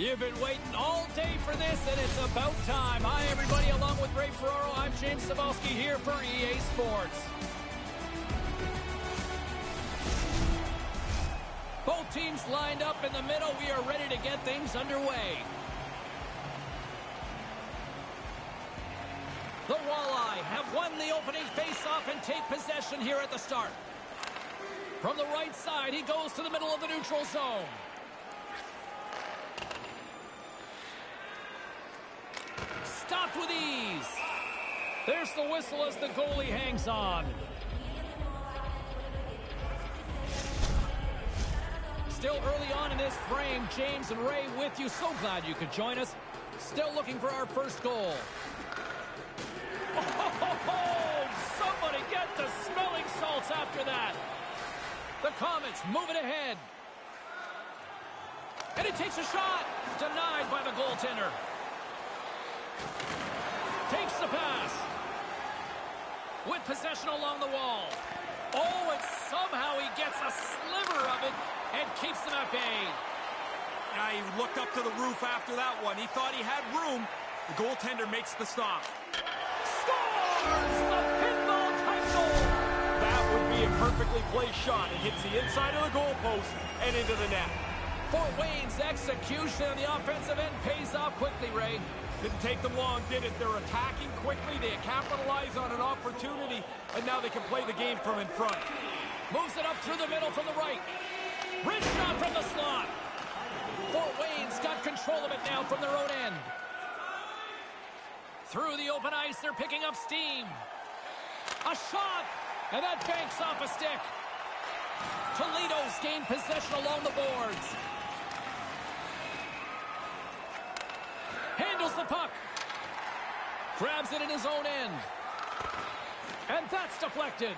You've been waiting all day for this, and it's about time. Hi, everybody. Along with Ray Ferraro, I'm James Cybulski here for EA Sports. Both teams lined up in the middle. We are ready to get things underway. The Walleye have won the opening face-off and take possession here at the start. From the right side, he goes to the middle of the neutral zone. With ease. There's the whistle as the goalie hangs on. Still early on in this frame, James and Ray with you. So glad you could join us. Still looking for our first goal. Oh, somebody get the smelling salts after that. The Komets moving ahead. And it takes a shot. Denied by the goaltender. Takes the pass. With possession along the wall. Oh, and somehow he gets a sliver of it and keeps them at bay. Now he looked up to the roof after that one. He thought he had room. The goaltender makes the stop. Scores the pinball goal. That would be a perfectly placed shot. It hits the inside of the goalpost and into the net. Fort Wayne's execution on the offensive end pays off quickly, Ray. Didn't take them long, did it? They're attacking quickly. They capitalize on an opportunity, and now they can play the game from in front. Moves it up through the middle from the right. Wrist shot from the slot. Fort Wayne's got control of it now from their own end. Through the open ice, they're picking up steam. A shot, and that banks off a stick. Toledo's gained possession along the boards. Handles the puck. Grabs it in his own end. And that's deflected.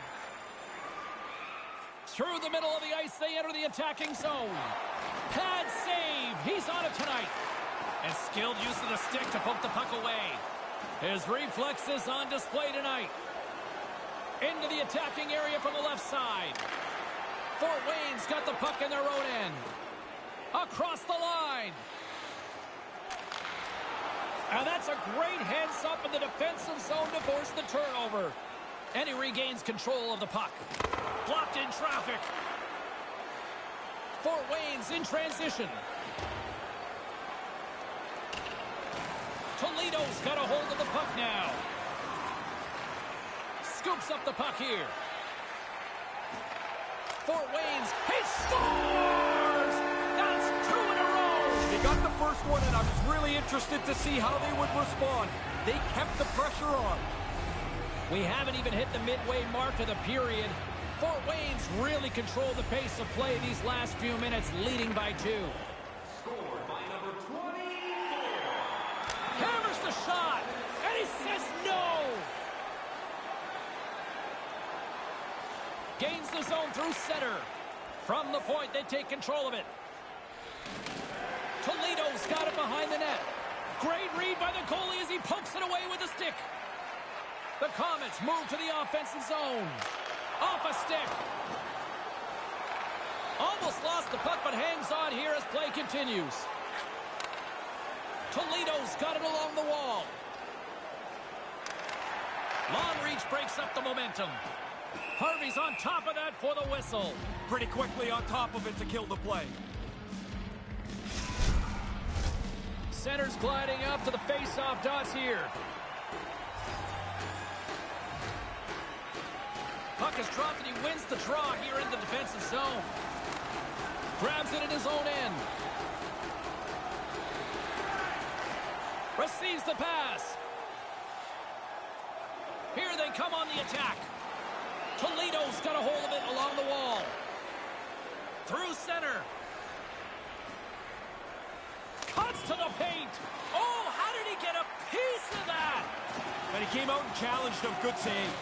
Through the middle of the ice, they enter the attacking zone. Pad save. He's on it tonight. And skilled use of the stick to poke the puck away. His reflexes on display tonight. Into the attacking area from the left side. Fort Wayne's got the puck in their own end. Across the line. And that's a great heads up in the defensive zone to force the turnover. And he regains control of the puck. Blocked in traffic. Fort Wayne's in transition. Toledo's got a hold of the puck now. Scoops up the puck here. Fort Wayne's, he scores! They got the first one, and I was really interested to see how they would respond. They kept the pressure on. We haven't even hit the midway mark of the period. Fort Wayne's really controlled the pace of play these last few minutes, leading by two. Scored by number 24. Hammers the shot, and he says no! Gains the zone through center. From the point, they take control of it. Behind the net. Great read by the goalie as he pokes it away with the stick. The Komets move to the offensive zone. Off a stick. Almost lost the puck, but hangs on here as play continues. Toledo's got it along the wall. Long reach breaks up the momentum. Harvey's on top of that for the whistle. Pretty quickly on top of it to kill the play. Center's gliding up to the face-off dots here. Puck is dropped and he wins the draw here in the defensive zone. Grabs it in his own end. Receives the pass. Here they come on the attack. Toledo's got a hold of it along the wall. Through center. Cuts to the paint. Oh, how did he get a piece of that? And he came out and challenged him. Good save.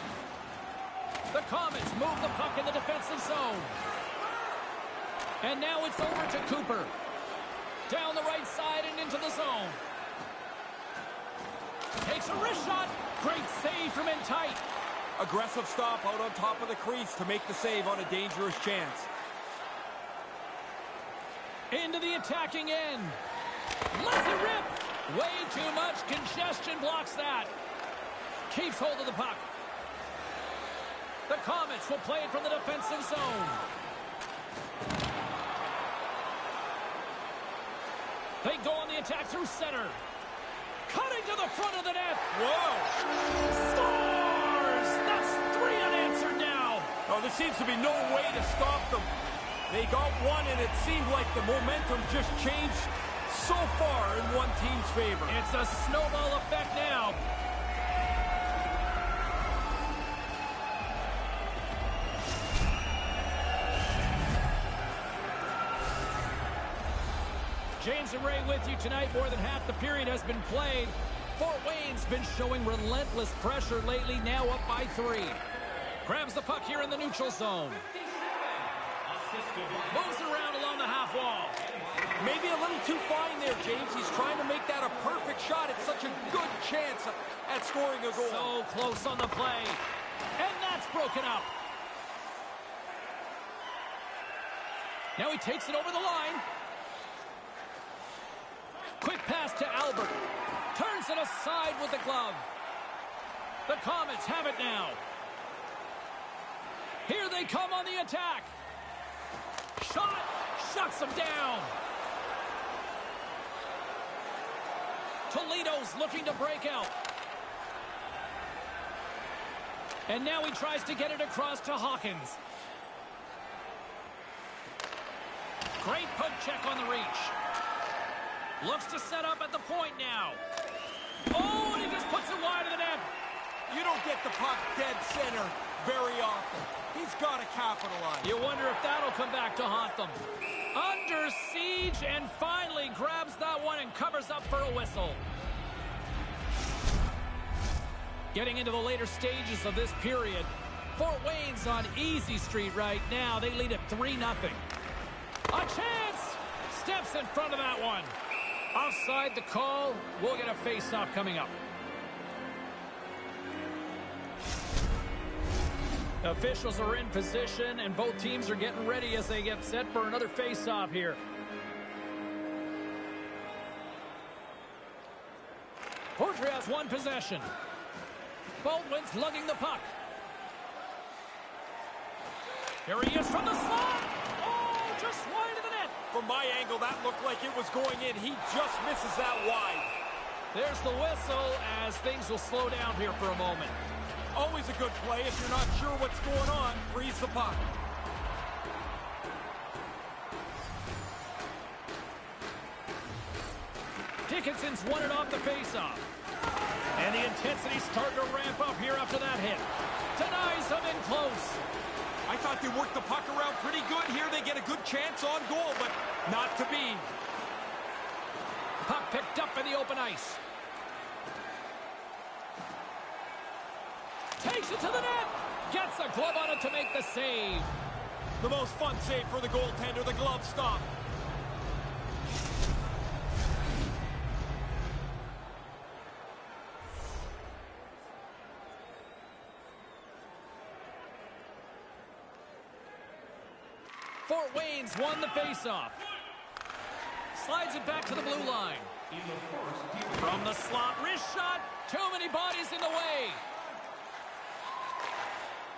The Komets move the puck in the defensive zone. And now it's over to Cooper. Down the right side and into the zone. Takes a wrist shot. Great save from in tight. Aggressive stop out on top of the crease to make the save on a dangerous chance. Into the attacking end. It rip. Way too much congestion blocks that. Keeps hold of the puck. The Komets will play it from the defensive zone. They go on the attack through center. Cutting to the front of the net. Whoa! Scores! That's three unanswered now. Oh, there seems to be no way to stop them. They got one, and it seemed like the momentum just changed so far in one team's favor. It's a snowball effect now. James and Ray with you tonight. More than half the period has been played. Fort Wayne's been showing relentless pressure lately, now up by three. Grabs the puck here in the neutral zone. Moves it around along the half wall. Maybe a little too fine there, James. He's trying to make that a perfect shot. It's such a good chance at scoring a goal. So close on the play. And that's broken up. Now he takes it over the line. Quick pass to Albert. Turns it aside with the glove. The Komets have it now. Here they come on the attack. Shot. Shuts them down. Toledo's looking to break out. And now he tries to get it across to Hawkins. Great poke check on the reach. Looks to set up at the point now. Oh, and he just puts it wide of the net. You don't get the puck dead center very often. He's got to capitalize. You wonder if that'll come back to haunt them. Under siege and finally grabs that one and covers up for a whistle. Getting into the later stages of this period, Fort Wayne's on easy street right now. They lead at 3-0. A chance! Steps in front of that one. Offside the call. We'll get a face-off coming up. Officials are in position, and both teams are getting ready as they get set for another face-off here. Portrait has one possession. Baldwin's lugging the puck. Here he is from the slot. Oh, just wide of the net. From my angle, that looked like it was going in. He just misses that wide. There's the whistle as things will slow down here for a moment. Always a good play if you're not sure what's going on. Freeze the puck. Dickinson's won it off the faceoff. And the intensity's starting to ramp up here after that hit. Denies them in close. I thought they worked the puck around pretty good here. They get a good chance on goal, but not to be. Puck picked up in the open ice. Takes it to the net. Gets a glove on it to make the save. The most fun save for the goaltender, the glove stop. Fort Wayne's won the faceoff. Slides it back to the blue line. From the slot, wrist shot. Too many bodies in the way.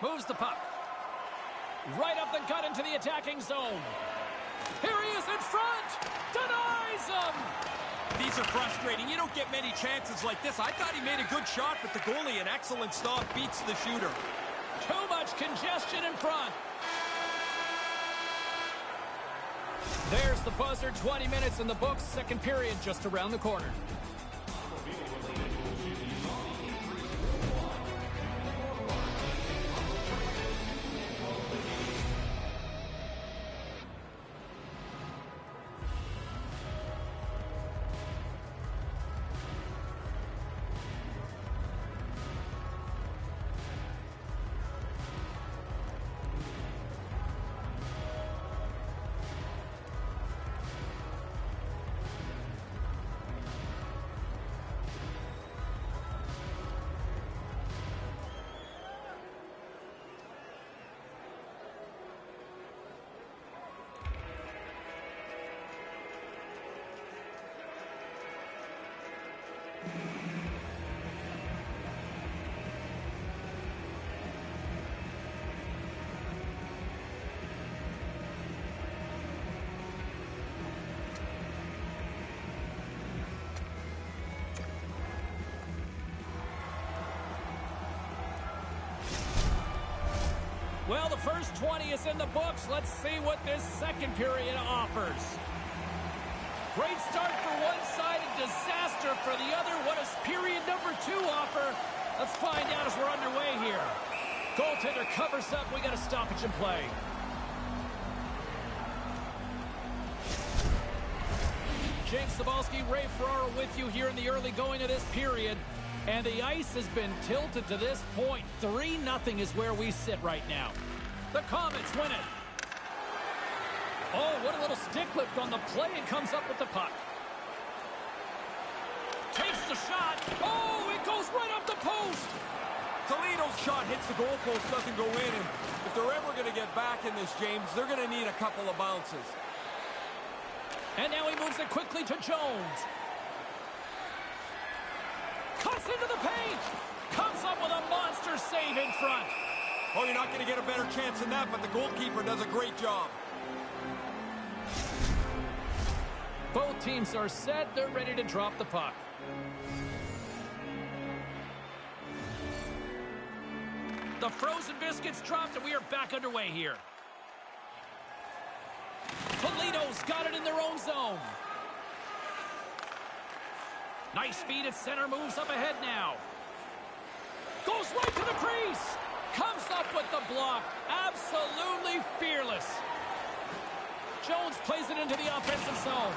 Moves the puck. Right up the gut into the attacking zone. Here he is in front. Denies him. These are frustrating. You don't get many chances like this. I thought he made a good shot, but the goalie, an excellent stop, beats the shooter. Too much congestion in front. There's the buzzer. 20 minutes in the books. Second period just around the corner. Well, the first 20 is in the books. Let's see what this second period offers. Great start for one side disaster for the other. What does period number two offer? Let's find out as we're underway here. Goaltender covers up. We got a stoppage in play. James Cybulski, Ray Ferraro with you here in the early going of this period. And the ice has been tilted to this point. 3-0 is where we sit right now. The Komets win it. Oh, what a little stick lift on the play and comes up with the puck. Takes the shot. Oh, it goes right up the post. Toledo's shot hits the goalpost, doesn't go in, and if they're ever going to get back in this, James, they're going to need a couple of bounces. And now he moves it quickly to Jones. Cuts into the paint. Comes up with a monster save in front. Oh, you're not going to get a better chance than that, but the goalkeeper does a great job. Both teams are set. They're ready to drop the puck. The frozen biscuits dropped, and we are back underway here. Toledo's got it in their own zone. Nice feed at center, moves up ahead now. Goes right to the crease. Comes up with the block. Absolutely fearless. Jones plays it into the offensive zone.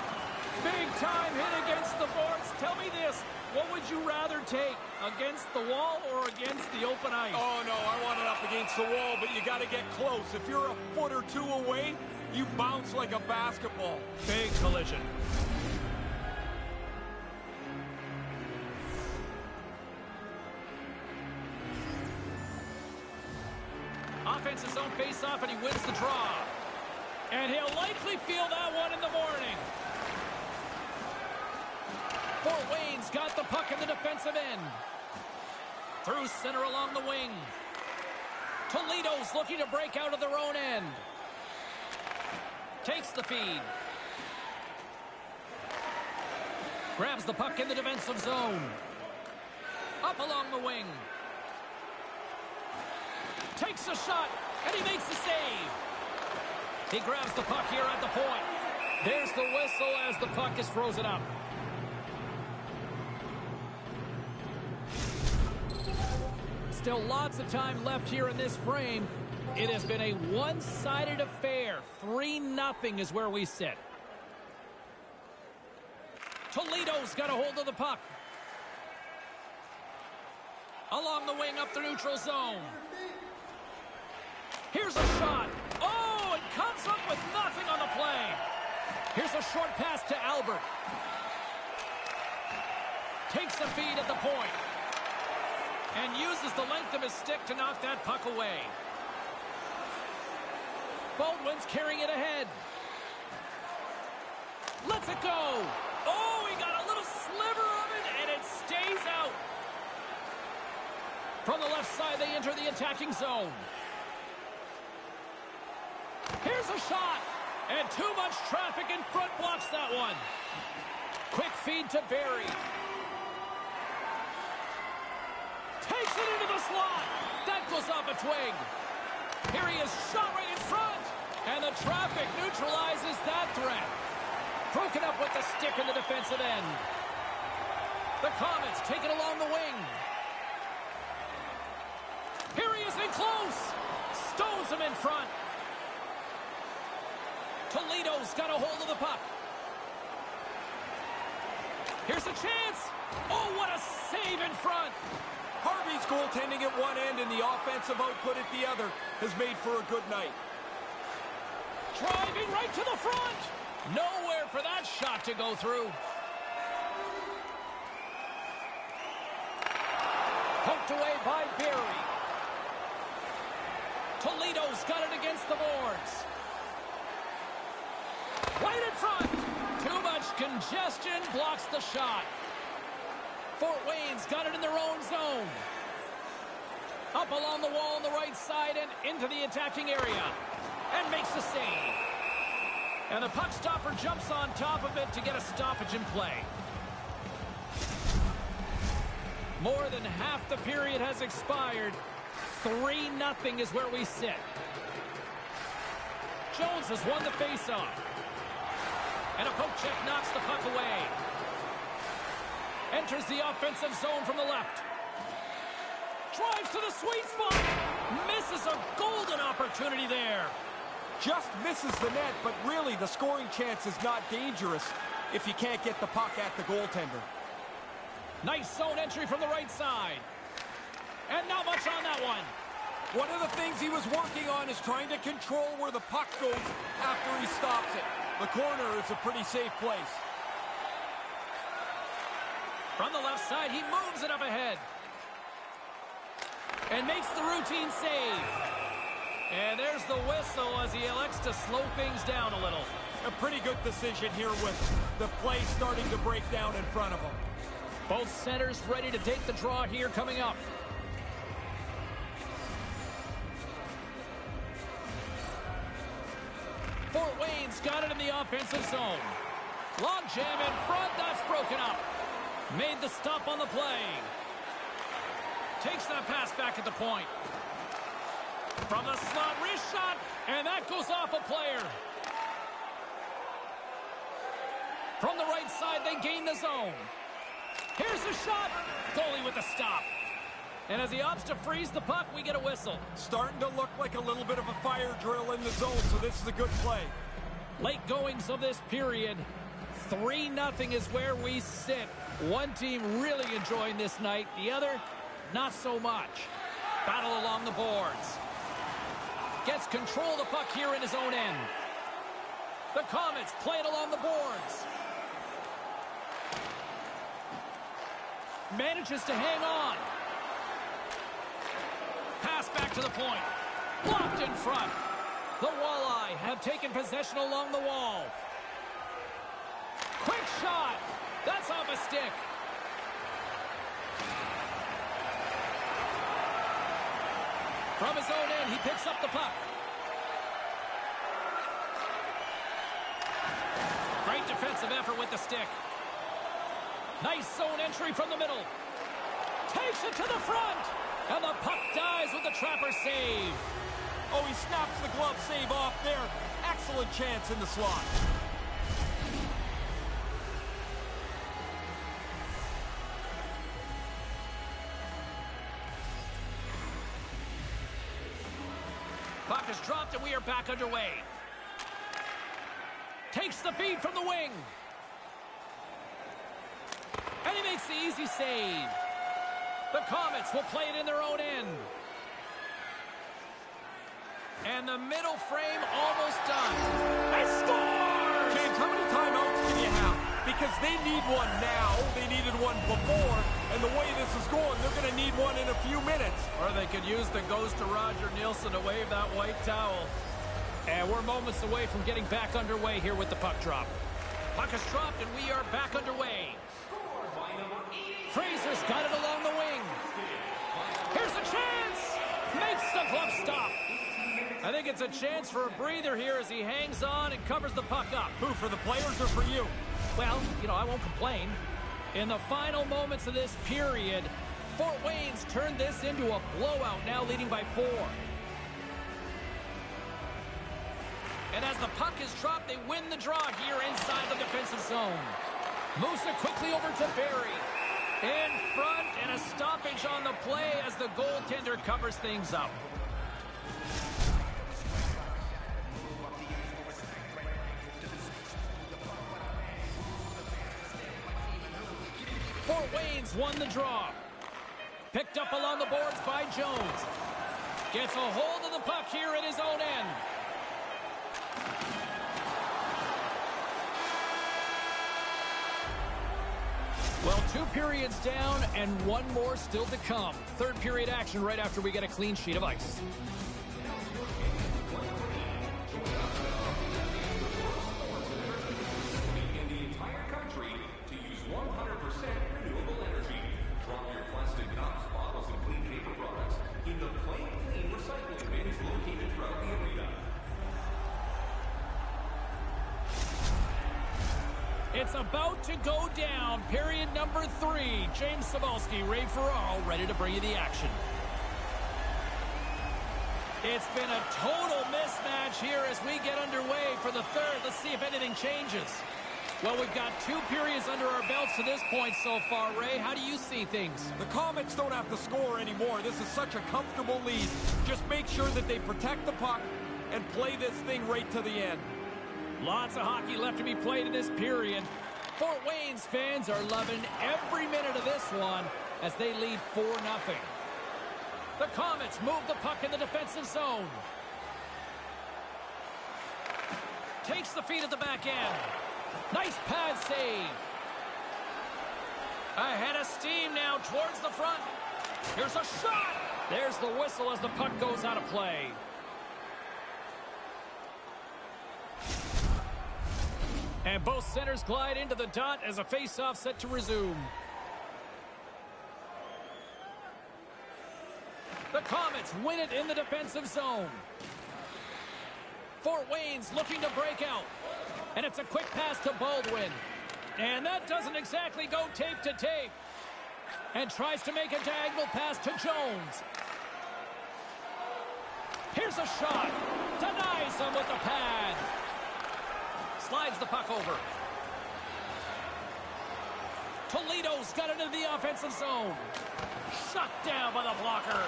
Big time hit against the boards. Tell me this, what would you rather take? Against the wall or against the open ice? Oh, no, I want it up against the wall, but you got to get close. If you're a foot or two away, you bounce like a basketball. Big collision. Face-off, and he wins the draw. And he'll likely feel that one in the morning. Fort Wayne's got the puck in the defensive end. Through center along the wing. Toledo's looking to break out of their own end. Takes the feed. Grabs the puck in the defensive zone. Up along the wing. Takes a shot, and he makes the save. He grabs the puck here at the point. There's the whistle as the puck is frozen up. Still lots of time left here in this frame. It has been a one-sided affair. 3-0 is where we sit. Toledo's got a hold of the puck. Along the wing up the neutral zone. Here's a shot. Oh, it comes up with nothing on the play. Here's a short pass to Albert. Takes the feed at the point. And uses the length of his stick to knock that puck away. Baldwin's carrying it ahead. Let's it go. Oh, he got a little sliver of it, and it stays out. From the left side, they enter the attacking zone. Here's a shot. And too much traffic in front blocks that one. Quick feed to Barry. Takes it into the slot. That goes off a twig. Here he is, shot right in front. And the traffic neutralizes that threat. Broken up with the stick in the defensive end. The Komets take it along the wing. Here he is in close. Stones him in front. Toledo's got a hold of the puck. Here's a chance. Oh, what a save in front. Harvey's goaltending at one end and the offensive output at the other has made for a good night. Driving right to the front. Nowhere for that shot to go through. Poked away by Barry. Toledo's got it against the boards. Right in front. Too much congestion blocks the shot. Fort Wayne's got it in their own zone. Up along the wall on the right side and into the attacking area. And makes the save. And the puck stopper jumps on top of it to get a stoppage in play. More than half the period has expired. 3 nothing is where we sit. Jones has won the faceoff. And a poke check knocks the puck away. Enters the offensive zone from the left. Drives to the sweet spot. Misses a golden opportunity there. Just misses the net, but really the scoring chance is not dangerous if you can't get the puck at the goaltender. Nice zone entry from the right side. And not much on that one. One of the things he was working on is trying to control where the puck goes after he stops it. The corner is a pretty safe place. From the left side, he moves it up ahead. And makes the routine save. And there's the whistle as he elects to slow things down a little. A pretty good decision here with the play starting to break down in front of him. Both centers ready to take the draw here coming up. Offensive zone. Long jam in front, that's broken up. Made the stop on the play. Takes that pass back at the point. From the slot, wrist shot, and that goes off a player. From the right side, they gain the zone. Here's the shot. Goalie with the stop. And as he opts to freeze the puck, we get a whistle. Starting to look like a little bit of a fire drill in the zone, so this is a good play. Late goings of this period. 3-0 is where we sit. One team really enjoying this night. The other, not so much. Battle along the boards. Gets control of the puck here in his own end. The Komets play it along the boards. Manages to hang on. Pass back to the point. Blocked in front. The Walleye have taken possession along the wall. Quick shot. That's off a stick. From his own end, he picks up the puck. Great defensive effort with the stick. Nice zone entry from the middle. Takes it to the front. And the puck dies with the trapper save. Oh, he snaps the glove save off there. Excellent chance in the slot. Puck is dropped and we are back underway. Takes the feed from the wing. And he makes the easy save. The Komets will play it in their own end. And the middle frame almost done. And scores! James, how many timeouts can you have? Because they need one now. They needed one before. And the way this is going, they're going to need one in a few minutes. Or they could use the ghost of Roger Neilson to wave that white towel. And we're moments away from getting back underway here with the puck drop. Puck is dropped and we are back underway. Fraser's got it along the wing. Here's a chance. Makes the glove stop. It's a chance for a breather here as he hangs on and covers the puck up. Who, for the players or for you? Well, you know, I won't complain. In the final moments of this period, Fort Wayne's turned this into a blowout, now leading by four. And as the puck is dropped, they win the draw here inside the defensive zone. It quickly over to Barry. In front, and a stoppage on the play as the goaltender covers things up. Won the draw. Picked up along the boards by Jones. Gets a hold of the puck here at his own end. Well, two periods down and one more still to come. Third period action right after we get a clean sheet of ice. About to go down. Period number three. James Cybulski, Ray Ferraro, ready to bring you the action. It's been a total mismatch here as we get underway for the third. Let's see if anything changes. Well, we've got two periods under our belts to this point so far, Ray. How do you see things? The Komets don't have to score anymore. This is such a comfortable lead. Just make sure that they protect the puck and play this thing right to the end. Lots of hockey left to be played in this period. Fort Wayne's fans are loving every minute of this one as they lead 4-0. The Komets move the puck in the defensive zone. Takes the feed at the back end. Nice pad save. Ahead of steam now towards the front. Here's a shot. There's the whistle as the puck goes out of play. And both centers glide into the dot as a face-off set to resume. The Komets win it in the defensive zone. Fort Wayne's looking to break out. And it's a quick pass to Baldwin. And that doesn't exactly go tape to tape. And tries to make a diagonal pass to Jones. Here's a shot. Denies him with the pad. Slides the puck over. Toledo's got it into the offensive zone. Shut down by the blocker.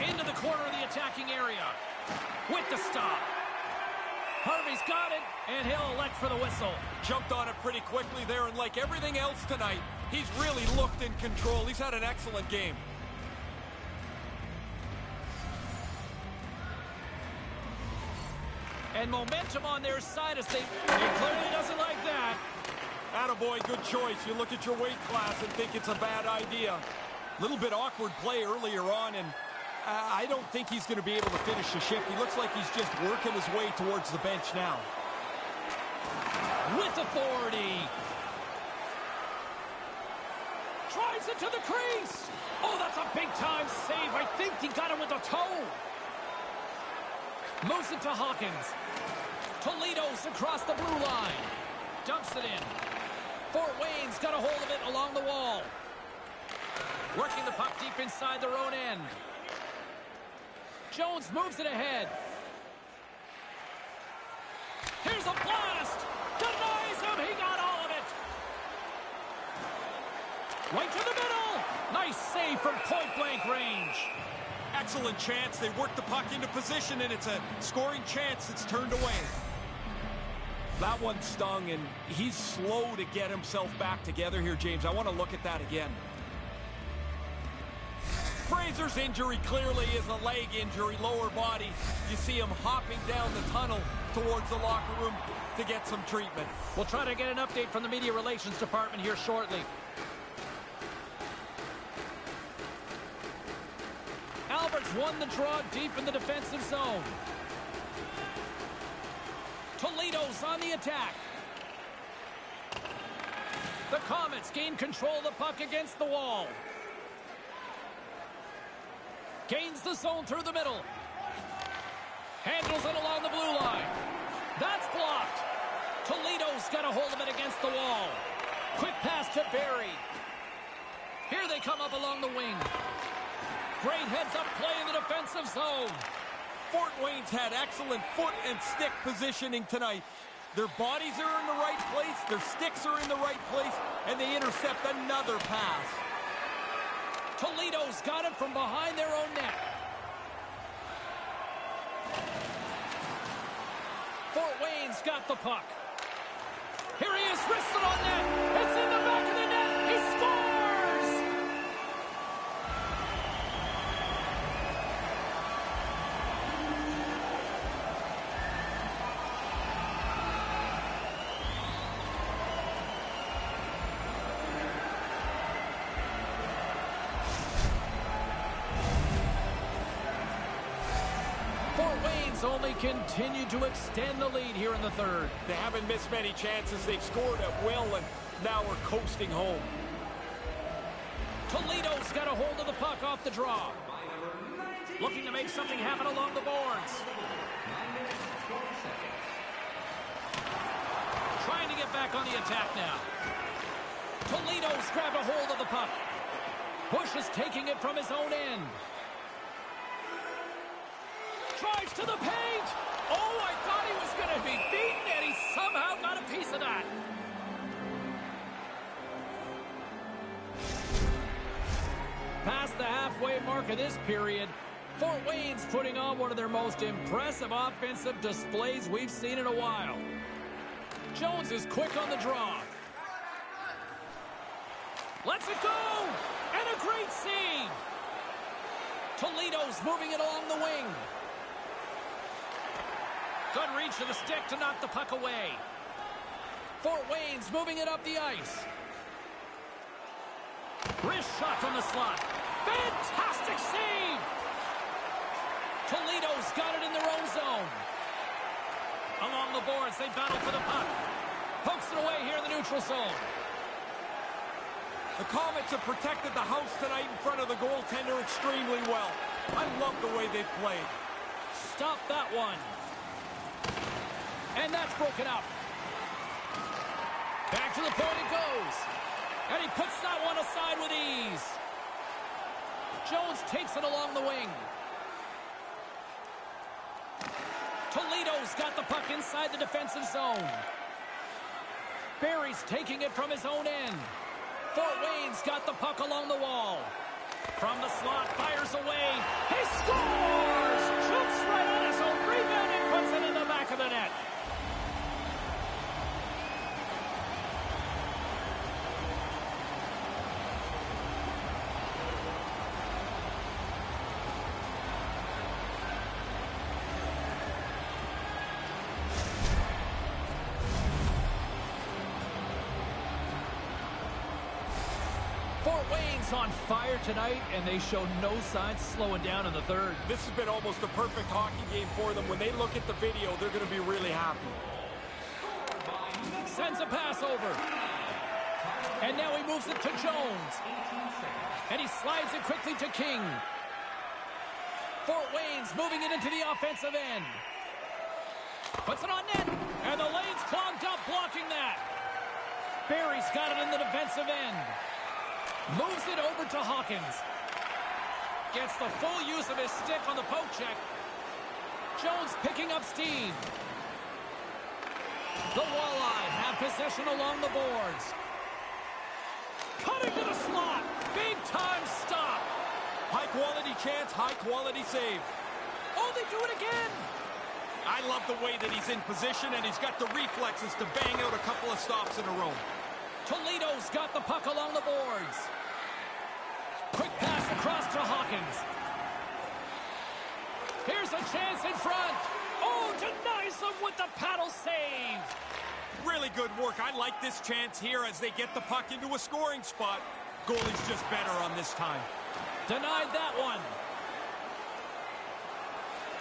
Into the corner of the attacking area. With the stop. Harvey's got it, and he'll elect for the whistle. Jumped on it pretty quickly there, and like everything else tonight, he's really looked in control. He's had an excellent game. And momentum on their side as they... He clearly doesn't like that. Attaboy, good choice. You look at your weight class and think it's a bad idea. A Little bit awkward play earlier on, and I don't think he's going to be able to finish the shift. He looks like he's just working his way towards the bench now. With authority. Drives it to the crease. Oh, that's a big-time save. I think he got him with a toe. Moves it to Hawkins. Toledo's across the blue line. Dumps it in. Fort Wayne's got a hold of it along the wall. Working the puck deep inside their own end. Jones moves it ahead. Here's a blast! Denies him! He got all of it! Right to the middle! Nice save from point-blank range. Excellent chance. They work the puck into position, and it's a scoring chance that's turned away. That one stung, and he's slow to get himself back together here, James. I want to look at that again. Fraser's injury clearly is a leg injury, lower body. You see him hopping down the tunnel towards the locker room to get some treatment. We'll try to get an update from the media relations department here shortly. Won the draw deep in the defensive zone. Toledo's on the attack. The Komets gain control of the puck against the wall. Gains the zone through the middle. Handles it along the blue line. That's blocked. Toledo's got a hold of it against the wall. Quick pass to Barry. Here they come up along the wing. Great heads-up play in the defensive zone. Fort Wayne's had excellent foot and stick positioning tonight. Their bodies are in the right place, their sticks are in the right place, and they intercept another pass. Toledo's got it from behind their own net. Fort Wayne's got the puck. Here he is, wristed on net. Only continued to extend the lead here in the third. They haven't missed many chances. They've scored at will, and now we're coasting home. Toledo's got a hold of the puck off the draw. Looking to make something happen along the boards. Trying to get back on the attack now. Toledo's grabbed a hold of the puck. Bush is taking it from his own end. Drives to the paint. Oh, I thought he was going to be beaten, and he somehow got a piece of that. Past the halfway mark of this period, Fort Wayne's putting on one of their most impressive offensive displays we've seen in a while. Jones is quick on the draw. Lets it go! And a great save! Toledo's moving it along the wing. Good reach of the stick to knock the puck away. Fort Wayne's moving it up the ice. Wrist shot from the slot. Fantastic save! Toledo's got it in their own zone. Along the boards, they battle for the puck. Pokes it away here in the neutral zone. The Komets have protected the house tonight in front of the goaltender extremely well. I love the way they've played. Stop that one. And that's broken up. Back to the point it goes. And he puts that one aside with ease. Jones takes it along the wing. Toledo's got the puck inside the defensive zone. Barry's taking it from his own end. Fort Wayne's got the puck along the wall. From the slot, fires away. He scores! Fort on fire tonight, and they show no signs slowing down in the third. This has been almost a perfect hockey game for them. When they look at the video, they're going to be really happy. Sends a pass over. And now he moves it to Jones. And he slides it quickly to King. Fort Wayne's moving it into the offensive end. Puts it on net. And the lane's clogged up, blocking that. Barry's got it in the defensive end. Moves it over to Hawkins. Gets the full use of his stick on the poke check. Jones picking up steam. The Walleye have possession along the boards. Cutting to the slot. Big time stop. High quality chance, high quality save. Oh, they do it again. I love the way that he's in position and he's got the reflexes to bang out a couple of stops in a row. Toledo's got the puck along the boards. Quick pass across to Hawkins. Here's a chance in front. Oh, denies them with the paddle save. Really good work. I like this chance here as they get the puck into a scoring spot. Goalie's just better on this time. Denied that one.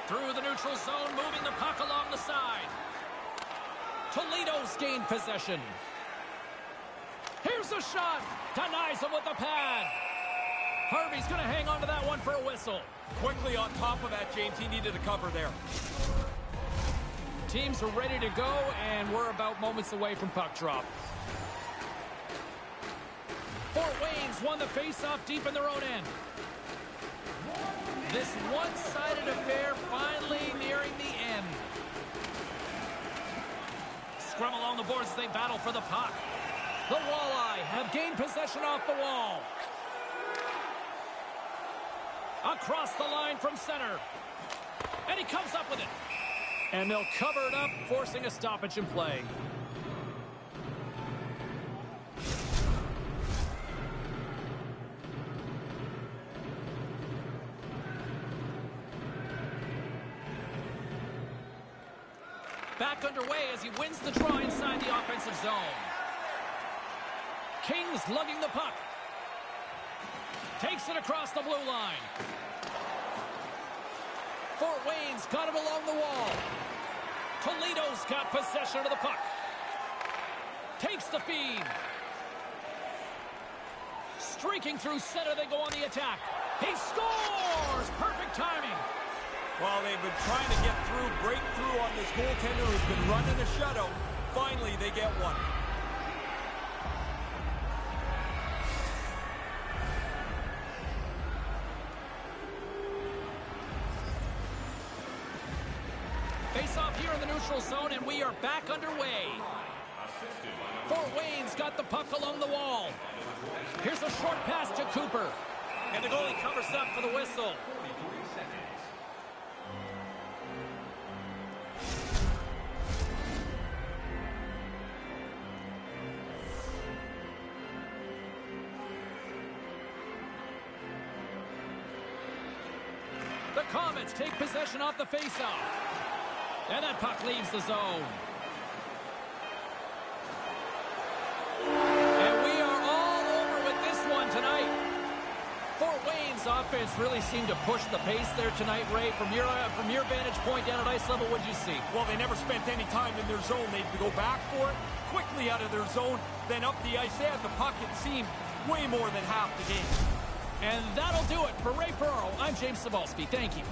Through the neutral zone, moving the puck along the side. Toledo's gained possession. Here's a shot. Denies him with the pad. Harvey's going to hang on to that one for a whistle. Quickly on top of that, James, he needed a cover there. Teams are ready to go, and we're about moments away from puck drop. Fort Wayne's won the faceoff deep in their own end. This one-sided affair finally nearing the end. Scrum along the boards as they battle for the puck. The Walleye have gained possession off the wall. Across the line from center. And he comes up with it. And they'll cover it up, forcing a stoppage in play. Back underway as he wins the draw inside the offensive zone. Kings lugging the puck. Takes it across the blue line. Fort Wayne's got it along the wall. Toledo's got possession of the puck. Takes the feed. Streaking through center, they go on the attack. He scores! Perfect timing. Well, they've been trying to get through, break through on this goaltender who's been running a shutout. Finally, they get one. Whistle. The Komets take possession off the faceoff. And that puck leaves the zone. Offense really seemed to push the pace there tonight, Ray. From your uh, from your vantage point down at ice level, what did you see? Well, they never spent any time in their zone. They'd go back for it, quickly out of their zone, then up the ice. They had the puck, it seemed, way more than half the game. And that'll do it for Ray Ferraro. I'm James Cybulski. Thank you.